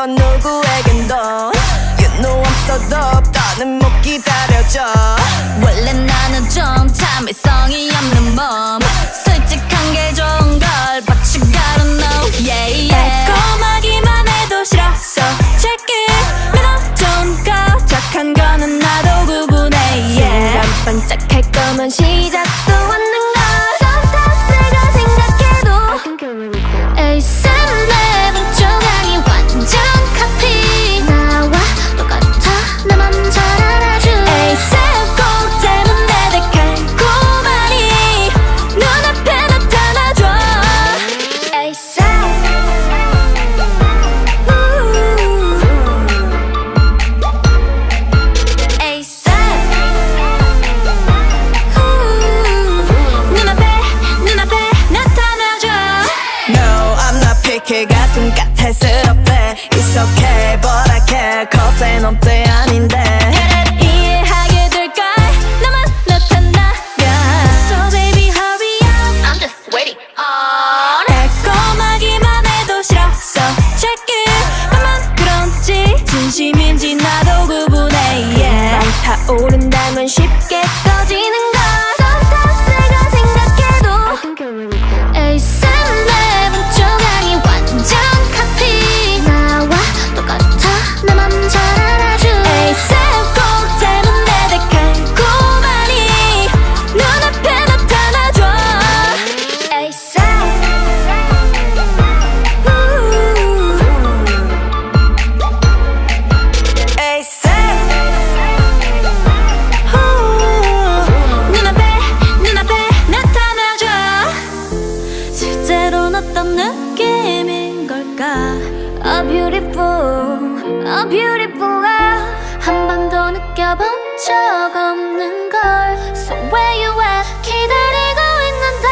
second thought You know I'm so dope 더는 못 기다려져 원래 나는 좀 참을성이 없는 몸 솔직한 게 좋은 걸 But you gotta know yeah yeah 달콤하기만 해도 싫어 So check it 매너 좀 거적한 거는 나도 구분해 yeah. 순간 반짝할 거면 시작도 Picky 가끔 까탈스럽대 It's okay but I care cause 넌때 아닌데 이해하게 될걸 나만 나타나면 So baby hurry up I'm just waiting on 달콤하기만 해도 싫어 네가 A beautiful, a beautiful love 한 번 더 느껴본 적 없는 걸 So where you at 기다리고 있는데